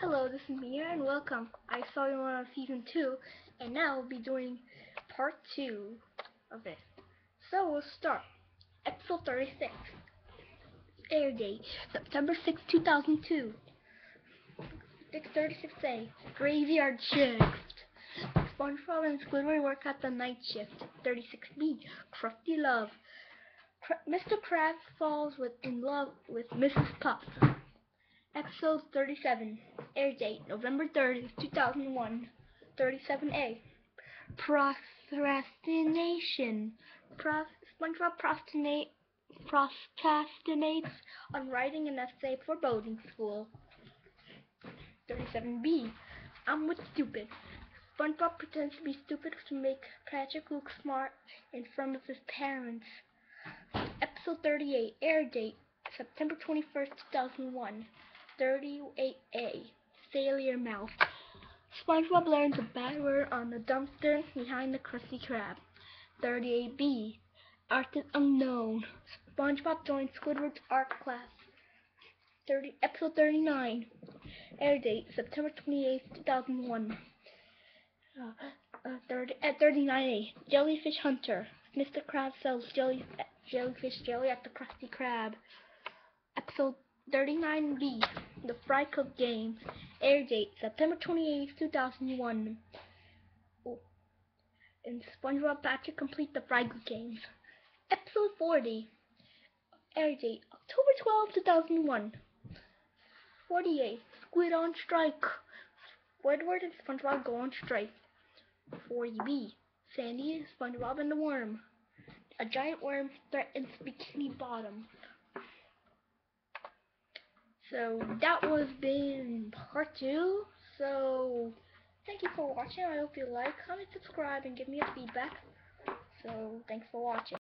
Hello, this is Mia and welcome. I saw you on season 2 and now we'll be doing part 2 of it. So we'll start. Episode 36. Air date September 6, 2002. 636A. Graveyard shift. SpongeBob and Squidward work at the night shift. 36B. Krusty Love. Cr Mr. Krabs falls with, in love with Mrs. Puff. Episode 37. Air date November 30th, 2001. 37A. Procrastination. Pro SpongeBob procrastinate, procrastinates on writing an essay for boarding school. 37B. I'm with stupid. SpongeBob pretends to be stupid to make Patrick look smart in front of his parents. Episode 38. Air date September 21st, 2001. 38A. Failure Mouth. SpongeBob learns a bad word on the dumpster behind the Krusty Krab. 38B. Artist Unknown. SpongeBob joins Squidward's art class. 30, episode 39. Air date September 28th, 2001. Uh, uh, 30, at 39A. Jellyfish Hunter. Mr. Krabs sells jelly, jellyfish jelly at the Krusty Krab. Episode 39B. The Fry Cook Game. Air date September 28th, 2001. Oh. And SpongeBob Patrick complete the Fry Cook Games. Episode 40. Air date October 12th, 2001. 48. Squid on strike. Squidward and SpongeBob go on strike. 40B. Sandy, SpongeBob, and the worm. A giant worm threatens Bikini Bottom. So that was been part two. So thank you for watching. I hope you like, comment, subscribe, and give me a feedback. So thanks for watching.